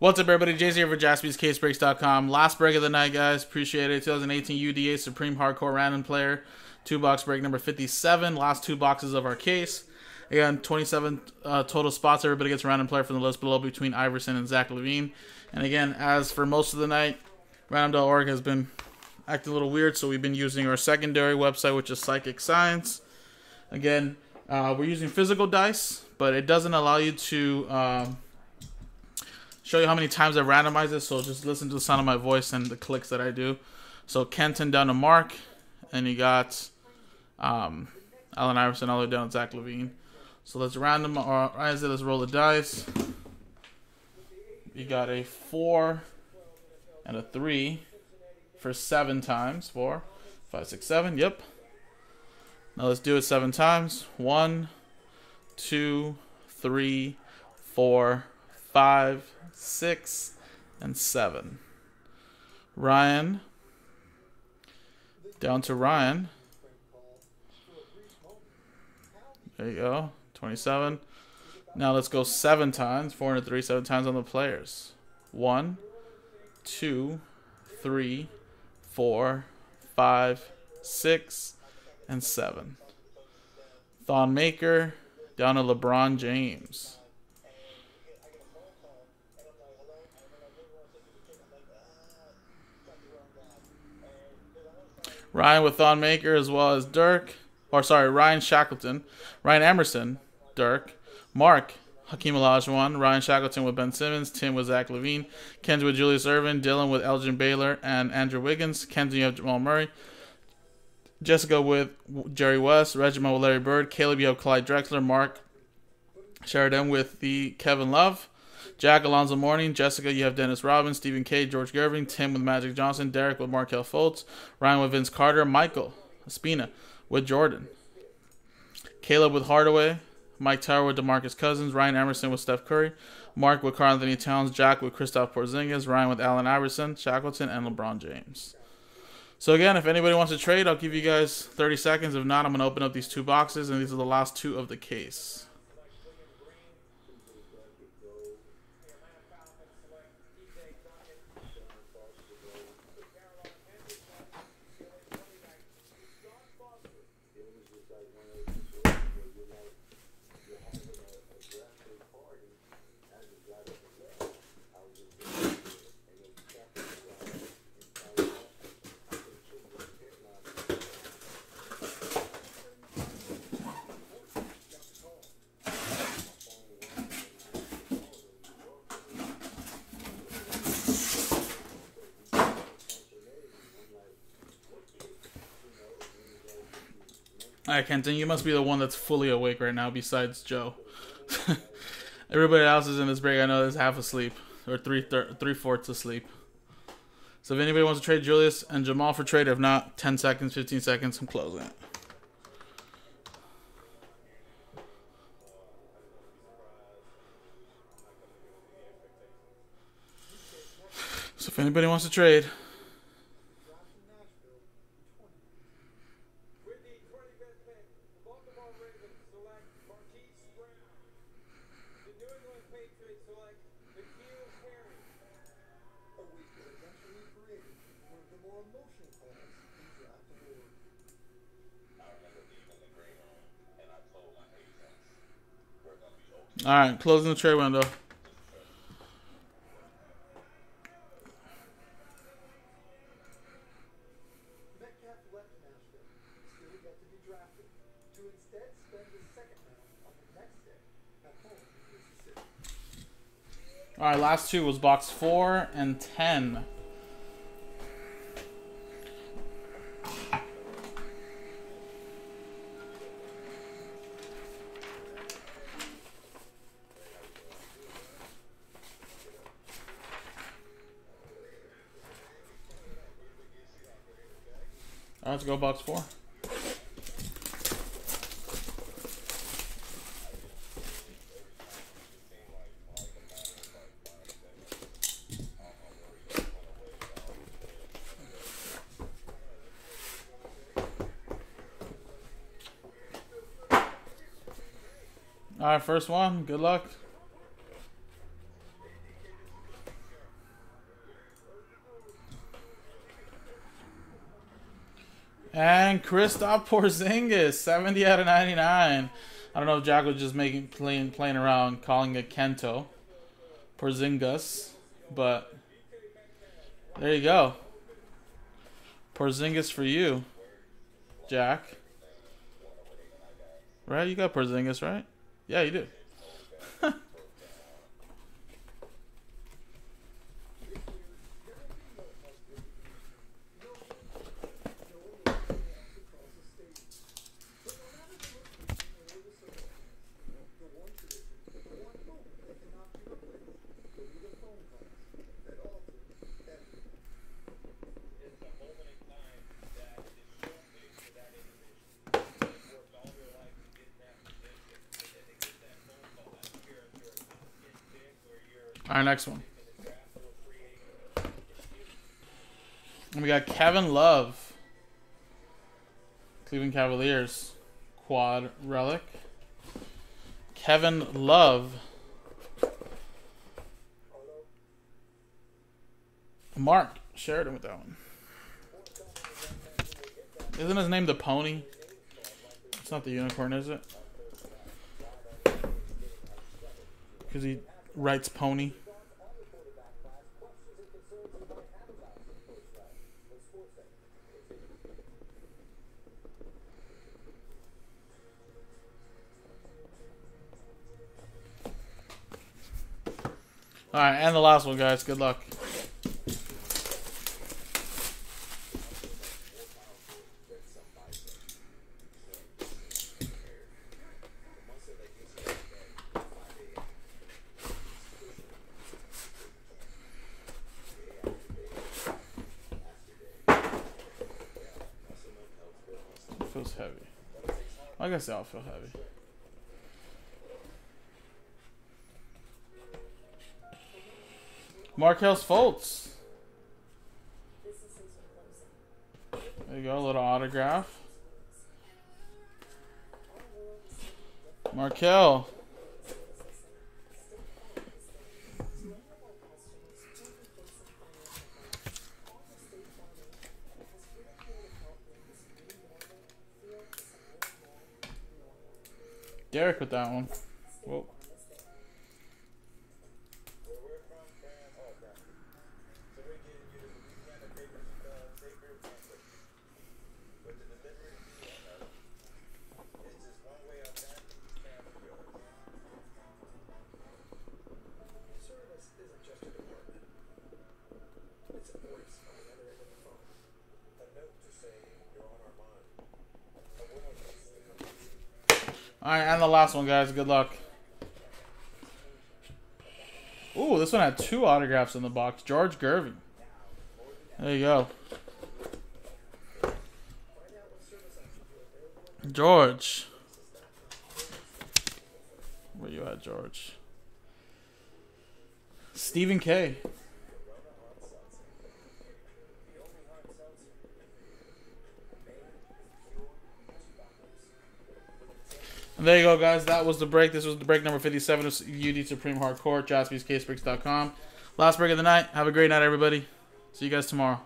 What's up, everybody? Jay's here for JaspysCaseBreaks.com. Last break of the night, guys. Appreciate it. 2018 UDA Supreme Hardcourt Random Player. Two box break number 57. Last two boxes of our case. Again, 27 uh, total spots. Everybody gets a random player from the list below between Iverson and Zach LaVine. And again, as for most of the night, random.org has been acting a little weird, so we've been using our secondary website, which is Psychic Science. Again, uh, we're using physical dice, but it doesn't allow you to. Um, show you how many times I randomize it. So just listen to the sound of my voice and the clicks that I do. So Kenton down to Mark, and you got um, Allen Iverson all the way down to Zach LaVine. So let's randomize it. Let's roll the dice. You got a four and a three for seven times. Four, five, six, seven. Yep. Now let's do it seven times. One, two, three, four, five six, and seven. Ryan. Down to Ryan. There you go. 27. Now let's go seven times. 403, seven times on the players. One, two, three, four, five, six, and seven. Thon Maker down to LeBron James. Ryan with Thon Maker as well as Dirk. Or sorry, Ryan Shackleton. Ryan Emerson, Dirk. Mark, Hakeem Olajuwon. Ryan Shackleton with Ben Simmons. Tim with Zach LaVine, Kenzie with Julius Erving. Dylan with Elgin Baylor and Andrew Wiggins. Kenzie with Jamal Murray. Jessica with Jerry West. Reginald with Larry Bird. Caleb, have Clyde Drexler. Mark Sheridan with the Kevin Love. Jack Alonzo Mourning, Jessica, you have Dennis Robbins, Stephen K, George Gervin, Tim with Magic Johnson, Derek with Markelle Fultz, Ryan with Vince Carter, Michael Espina with Jordan, Caleb with Hardaway, Mike Tower with DeMarcus Cousins, Ryan Emerson with Steph Curry, Mark with Karl-Anthony Towns, Jack with Kristaps Porzingis, Ryan with Allen Iverson, Shackleton, and LeBron James. So again, if anybody wants to trade, I'll give you guys 30 seconds. If not, I'm going to open up these two boxes, and these are the last two of the case. Alright, Kenton, you must be the one that's fully awake right now besides Joe. Everybody else is in this break. I know is half asleep. Or three three fourths asleep. So if anybody wants to trade Julius and Jamal for trade, if not, 10 seconds, 15 seconds, I'm closing it. So if anybody wants to trade, All right, closing the trade window. All right, last two was box four and ten. All right, let's go box four. All right, first one. Good luck. And Kristaps Porzingis, 70 out of 99. I don't know if Jack was just making playing playing around calling it Kento. Porzingis, but there you go. Porzingis for you, Jack. Right? You got Porzingis, right? Yeah, you do. Our next one. And we got Kevin Love. Cleveland Cavaliers. Quad relic. Kevin Love. Mark Sheridan with that one. Isn't his name the pony? It's not the unicorn, is it? Because he writes pony. All right, and the last one, guys. Good luck. feels heavy. I guess I'll feel heavy. Markelle's Fultz. There you go, a little autograph. Markelle. Derek with that one. Whoa. All right, and the last one, guys. Good luck. Ooh, this one had two autographs in the box. George Gervin. There you go. George. Where you at, George? Stephen K. And there you go, guys. That was the break. This was the break number 57 of UD Supreme Hardcourt, jaspyscasebreaks.com. Last break of the night. Have a great night, everybody. See you guys tomorrow.